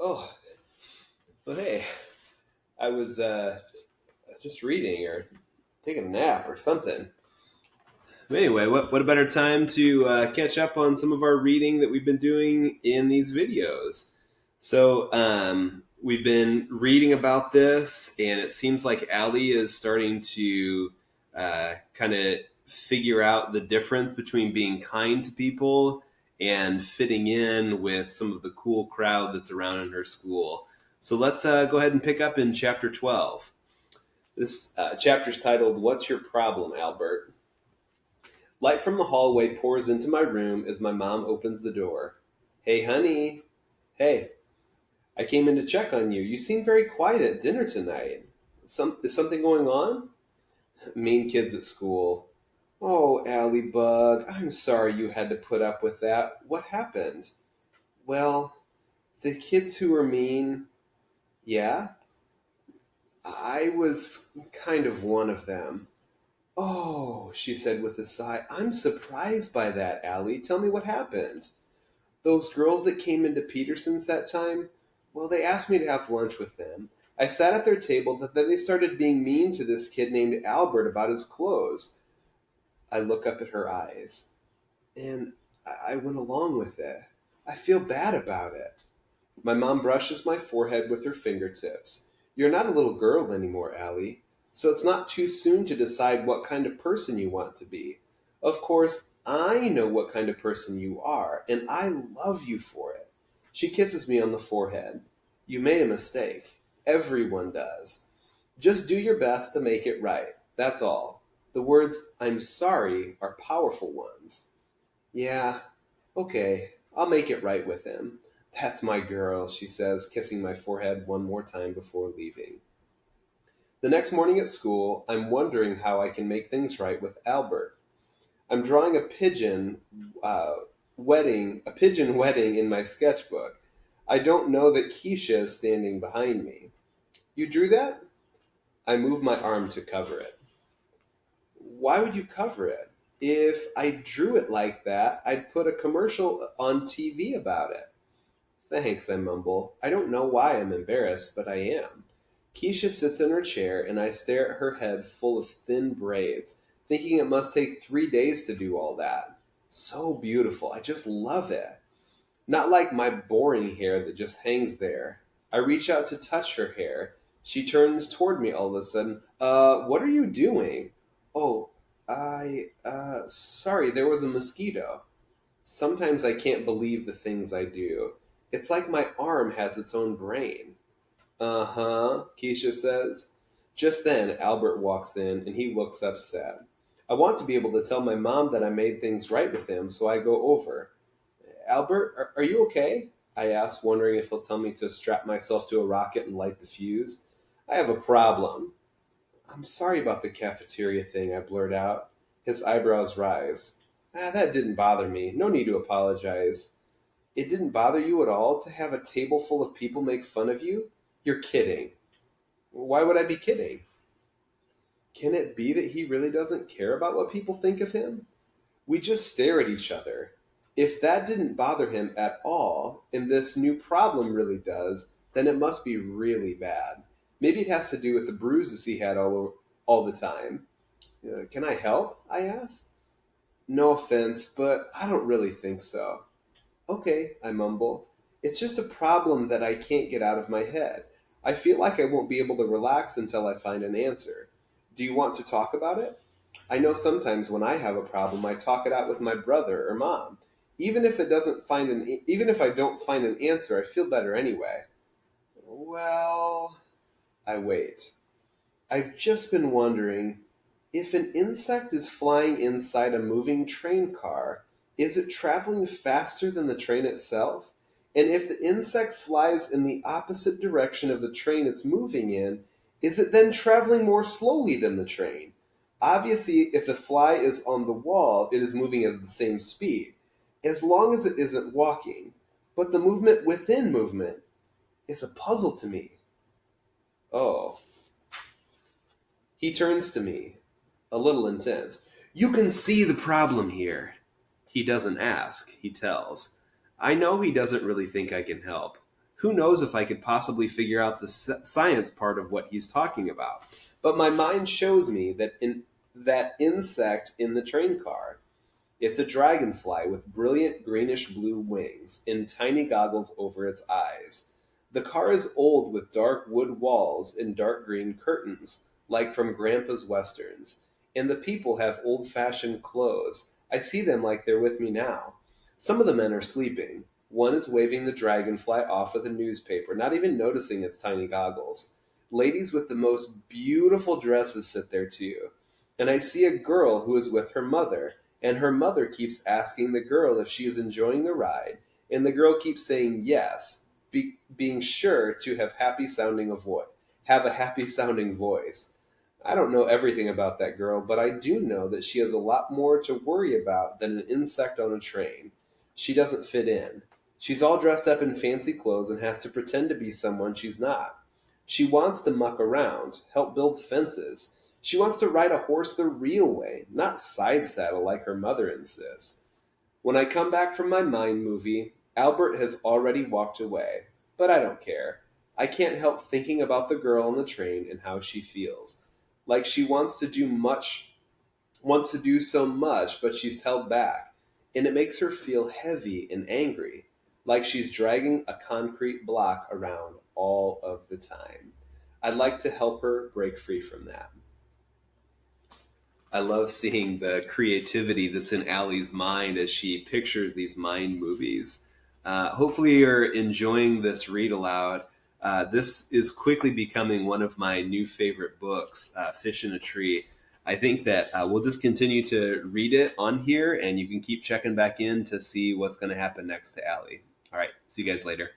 Oh, well, hey, I was uh, just reading or taking a nap or something. Anyway, what, what a better time to uh, catch up on some of our reading that we've been doing in these videos. So, um, we've been reading about this, and it seems like Ally is starting to uh, kind of figure out the difference between being kind to people and fitting in with some of the cool crowd that's around in her school. So let's uh, go ahead and pick up in chapter 12. This uh, chapter is titled, What's Your Problem, Albert? Light from the hallway pours into my room as my mom opens the door. Hey, honey. Hey. I came in to check on you. You seem very quiet at dinner tonight. Some, is something going on? Mean kids at school. Oh, Ally Bug, I'm sorry you had to put up with that. What happened? Well, the kids who were mean, yeah? I was kind of one of them. Oh, she said with a sigh, I'm surprised by that, Ally. Tell me what happened. Those girls that came into Peterson's that time, well, they asked me to have lunch with them. I sat at their table, but then they started being mean to this kid named Albert about his clothes. I look up at her eyes, and I went along with it. I feel bad about it. My mom brushes my forehead with her fingertips. You're not a little girl anymore, Ally, so it's not too soon to decide what kind of person you want to be. Of course, I know what kind of person you are, and I love you for it. She kisses me on the forehead. You made a mistake. Everyone does. Just do your best to make it right. That's all. The words, I'm sorry, are powerful ones. Yeah, okay, I'll make it right with him. That's my girl, she says, kissing my forehead one more time before leaving. The next morning at school, I'm wondering how I can make things right with Albert. I'm drawing a pigeon uh, wedding, a pigeon wedding in my sketchbook. I don't know that Keisha is standing behind me. You drew that? I move my arm to cover it why would you cover it? If I drew it like that, I'd put a commercial on TV about it. Thanks, I mumble. I don't know why I'm embarrassed, but I am. Keisha sits in her chair, and I stare at her head full of thin braids, thinking it must take three days to do all that. So beautiful. I just love it. Not like my boring hair that just hangs there. I reach out to touch her hair. She turns toward me all of a sudden. Uh, what are you doing? Oh, I, uh, sorry, there was a mosquito. Sometimes I can't believe the things I do. It's like my arm has its own brain. Uh huh, Keisha says. Just then, Albert walks in and he looks upset. I want to be able to tell my mom that I made things right with him, so I go over. Albert, are, are you okay? I ask, wondering if he'll tell me to strap myself to a rocket and light the fuse. I have a problem. I'm sorry about the cafeteria thing, I blurt out. His eyebrows rise. Ah, that didn't bother me. No need to apologize. It didn't bother you at all to have a table full of people make fun of you? You're kidding. Why would I be kidding? Can it be that he really doesn't care about what people think of him? We just stare at each other. If that didn't bother him at all, and this new problem really does, then it must be really bad. Maybe it has to do with the bruises he had all, all the time. Uh, can I help? I asked. No offense, but I don't really think so. Okay, I mumble. It's just a problem that I can't get out of my head. I feel like I won't be able to relax until I find an answer. Do you want to talk about it? I know sometimes when I have a problem, I talk it out with my brother or mom. Even if it doesn't find an even if I don't find an answer, I feel better anyway. Well, I wait. I've just been wondering if an insect is flying inside a moving train car, is it traveling faster than the train itself? And if the insect flies in the opposite direction of the train it's moving in, is it then traveling more slowly than the train? Obviously, if the fly is on the wall, it is moving at the same speed, as long as it isn't walking. But the movement within movement is a puzzle to me. Oh. He turns to me, a little intense. You can see the problem here. He doesn't ask, he tells. I know he doesn't really think I can help. Who knows if I could possibly figure out the science part of what he's talking about? But my mind shows me that in that insect in the train car. It's a dragonfly with brilliant greenish blue wings and tiny goggles over its eyes. The car is old with dark wood walls and dark green curtains, like from Grandpa's westerns. And the people have old fashioned clothes. I see them like they're with me now. Some of the men are sleeping. One is waving the dragonfly off with a newspaper, not even noticing its tiny goggles. Ladies with the most beautiful dresses sit there too. And I see a girl who is with her mother, and her mother keeps asking the girl if she is enjoying the ride, and the girl keeps saying yes, be, being sure to have happy sounding a voice, have a happy sounding voice. I don't know everything about that girl, but I do know that she has a lot more to worry about than an insect on a train. She doesn't fit in. She's all dressed up in fancy clothes and has to pretend to be someone she's not. She wants to muck around, help build fences. She wants to ride a horse the real way, not side saddle like her mother insists. When I come back from my mind movie, Albert has already walked away, but I don't care. I can't help thinking about the girl on the train and how she feels. Like she wants to do much, wants to do so much, but she's held back. And it makes her feel heavy and angry, like she's dragging a concrete block around all of the time. I'd like to help her break free from that. I love seeing the creativity that's in Ally's mind as she pictures these mind movies. Uh, hopefully, you're enjoying this read aloud. Uh, this is quickly becoming one of my new favorite books, uh, Fish in a Tree. I think that uh, we'll just continue to read it on here, and you can keep checking back in to see what's going to happen next to Ally. All right, see you guys later.